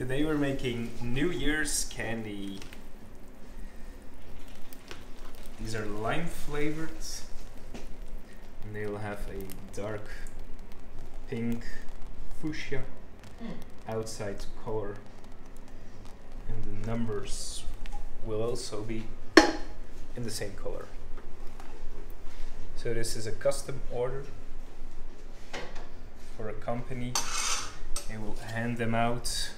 Today we're making New Year's candy. These are lime flavored and they'll have a dark pink fuchsia hmm. outside color and the numbers will also be in the same color. So this is a custom order for a company. They will hand them out.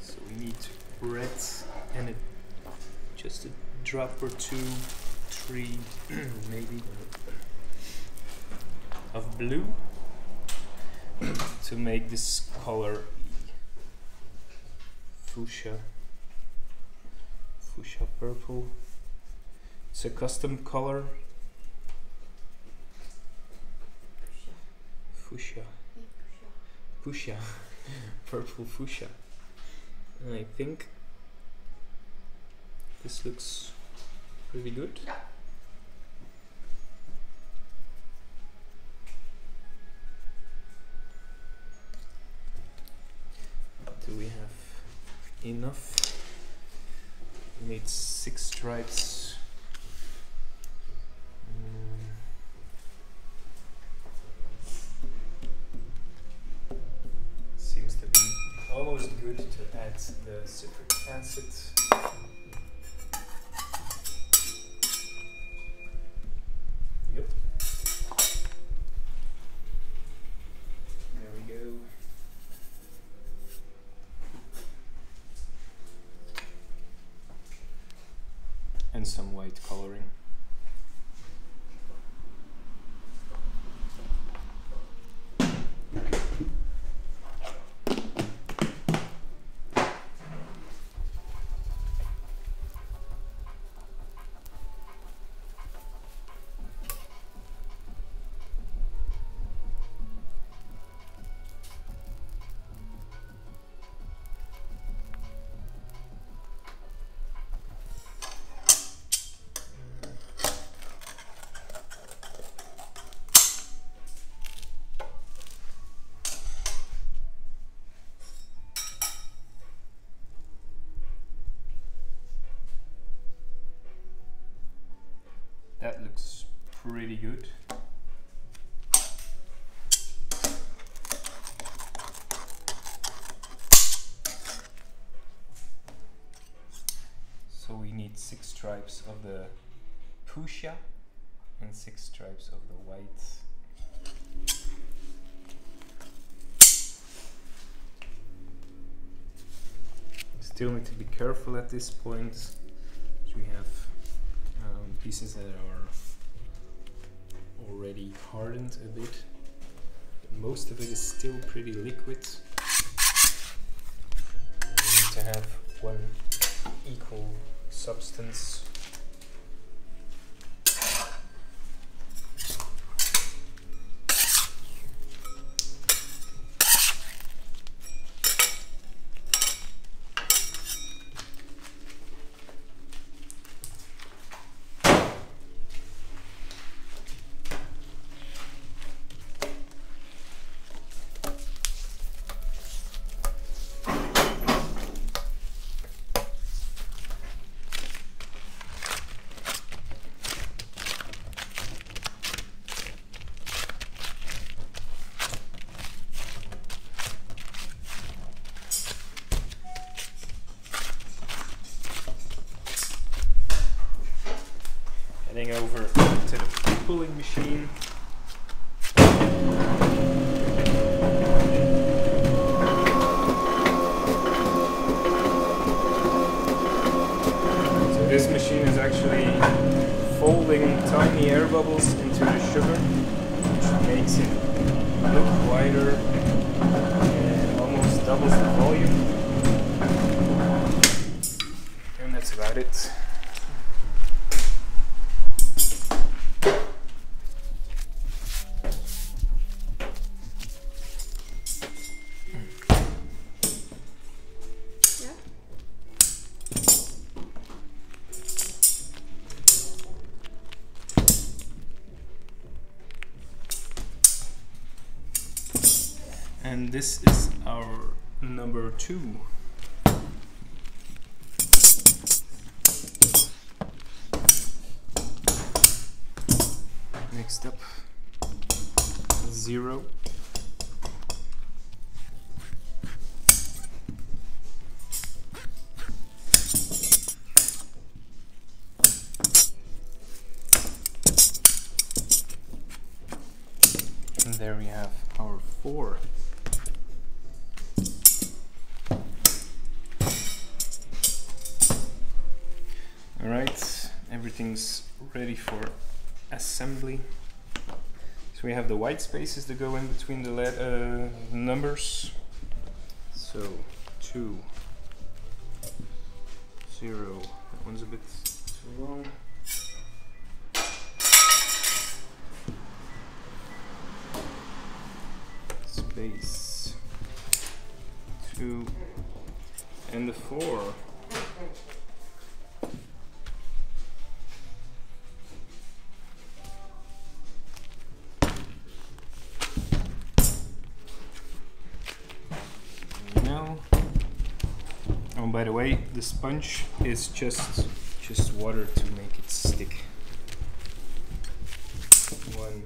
So we need red and a, just a drop or two, three maybe of blue to make this color fuchsia fuchsia purple. It's a custom color. Fuchsia. Fuchsia. Purple fuchsia. I think this looks pretty good? Do we have enough? We need six stripes. Mm. seems to be almost good to add the citric acid yep there we go and some white coloring. Stripes of the fuchsia and six stripes of the white. Still need to be careful at this point. We have um, pieces that are already hardened a bit. Most of it is still pretty liquid. We need to have one equal substance. Over to the pulling machine. So this machine is actually folding tiny air bubbles into the sugar, which makes it look wider and almost doubles the volume. And that's about it. And this is our number two. Next up, zero. And there we have our four. Everything's ready for assembly. So we have the white spaces that go in between the uh, numbers. So two, zero. That one's a bit too long. Space two and the four. Oh, by the way, the sponge is just just water to make it stick. One,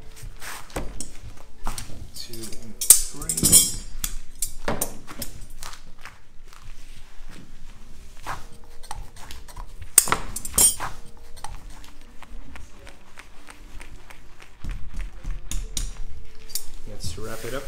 two, and three. Let's wrap it up.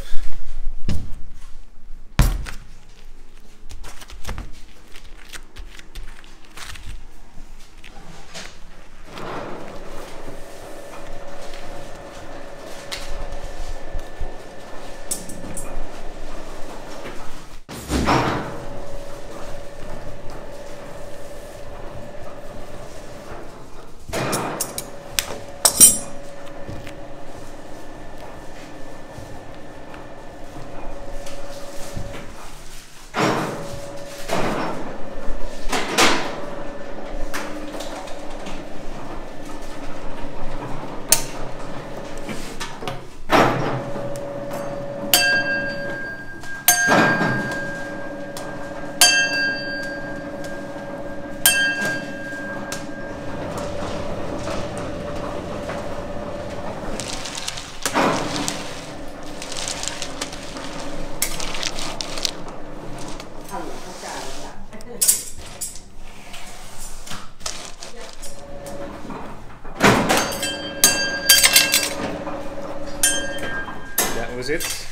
That was it.